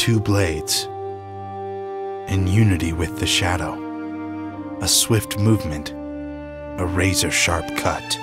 two blades, in unity with the shadow, a swift movement, a razor sharp cut.